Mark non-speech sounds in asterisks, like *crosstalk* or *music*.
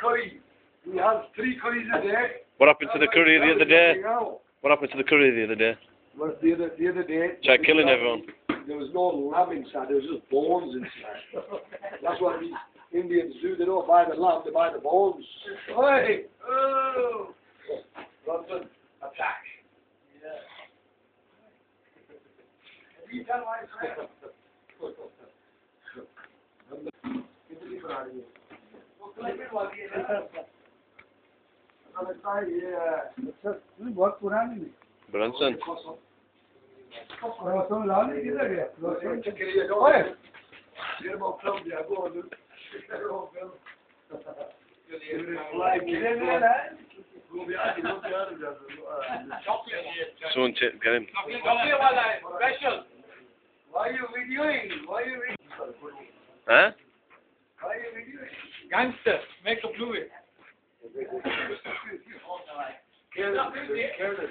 curry. We have three curries a day. What happened to the curry the other day? What happened to the curry the other day? well, the other the other day. Tried killing everyone. There was no lamb inside. There was just bones inside. *laughs* That's what the Indians do. They don't buy the lamb. They buy the bones. Hey! *laughs* Oh! London attack. Yeah. *laughs* You tell my friend. Brunson. Brunson la ne gider ya? Brunson çekiliyor. Oy. Bir bakalım ya bu olur. Someone t- get him. Huh? Gangster, make a. Careless, careless.